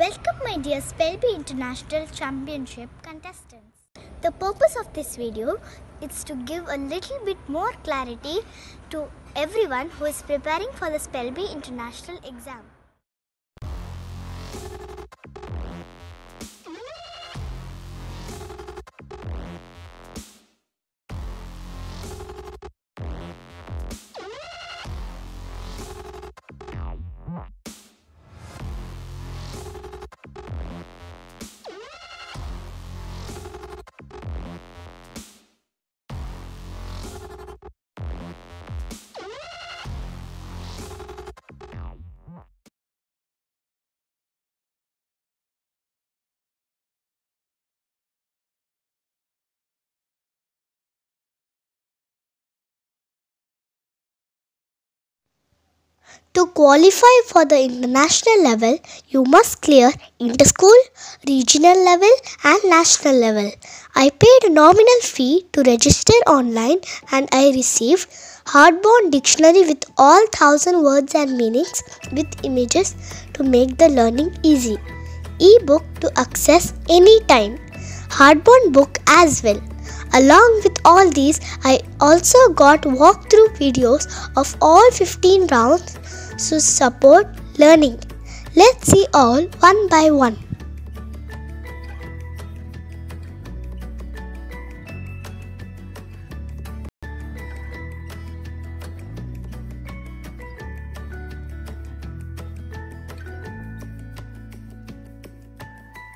Welcome, my dear Spellbee International Championship contestants. The purpose of this video is to give a little bit more clarity to everyone who is preparing for the Spellbee International exam. To qualify for the international level, you must clear inter-school, regional level and national level. I paid a nominal fee to register online and I received hardbound dictionary with all thousand words and meanings with images to make the learning easy. E-book to access anytime. Hardbound book as well. Along with all these, I also got walkthrough videos of all 15 rounds to support learning. Let's see all one by one.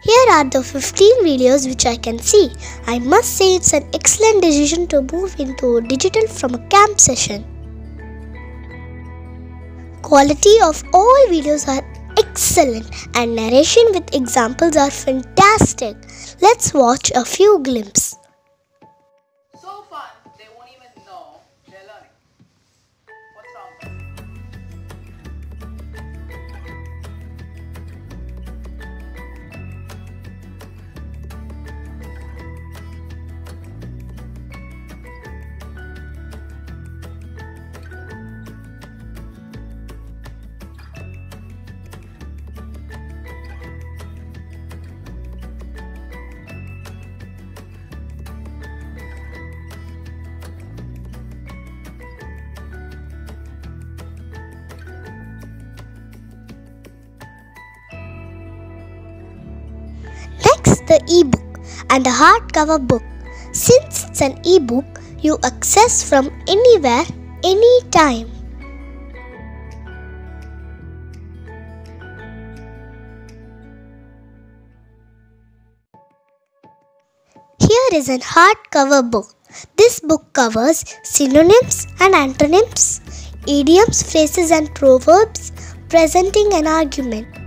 Here are the 15 videos which I can see. I must say it's an excellent decision to move into digital from a camp session. Quality of all videos are excellent and narration with examples are fantastic. Let's watch a few glimpses. The ebook and a hardcover book. Since it's an ebook, you access from anywhere, anytime. Here is a hardcover book. This book covers synonyms and antonyms, idioms, phrases, and proverbs, presenting an argument.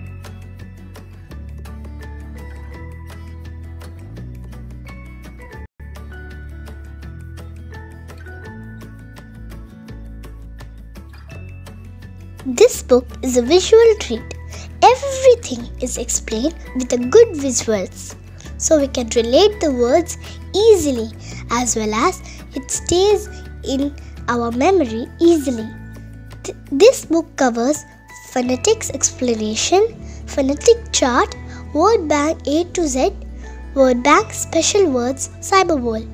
This book is a visual treat. Everything is explained with a good visuals. So we can relate the words easily as well as it stays in our memory easily. Th- This book covers phonetics explanation, phonetic chart, word bank A to Z, word bank special words, cyberball.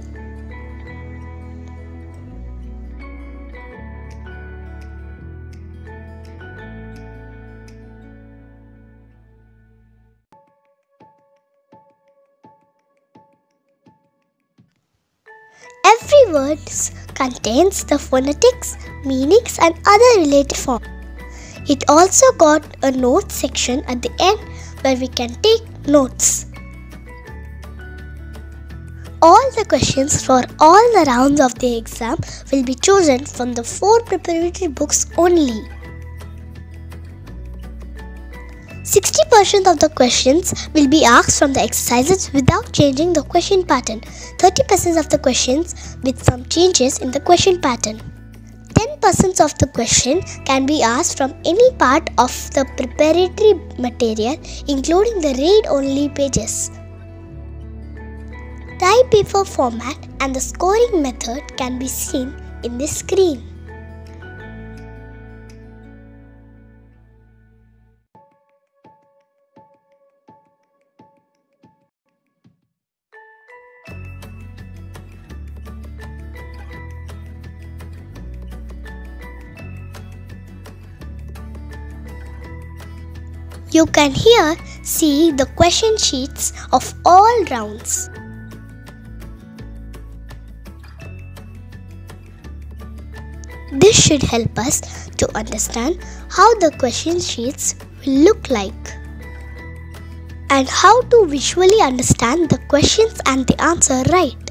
Every word contains the phonetics, meanings, and other related forms. It also got a notes section at the end where we can take notes. All the questions for all the rounds of the exam will be chosen from the four preparatory books only. 60% of the questions will be asked from the exercises without changing the question pattern. 30% of the questions with some changes in the question pattern. 10% of the question can be asked from any part of the preparatory material including the read only pages. Type paper format and the scoring method can be seen in this screen. You can here see the question sheets of all rounds. This should help us to understand how the question sheets will look like and how to visually understand the questions and the answer right.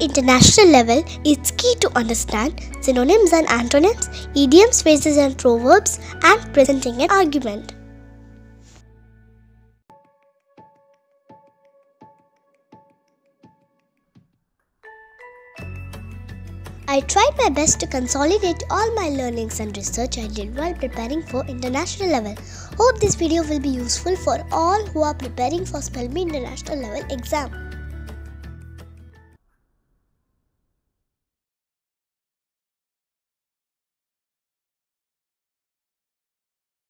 International level, it's key to understand synonyms and antonyms, idioms, phrases and proverbs, and presenting an argument. I tried my best to consolidate all my learnings and research I did while preparing for international level. Hope this video will be useful for all who are preparing for Spellbee International level exam.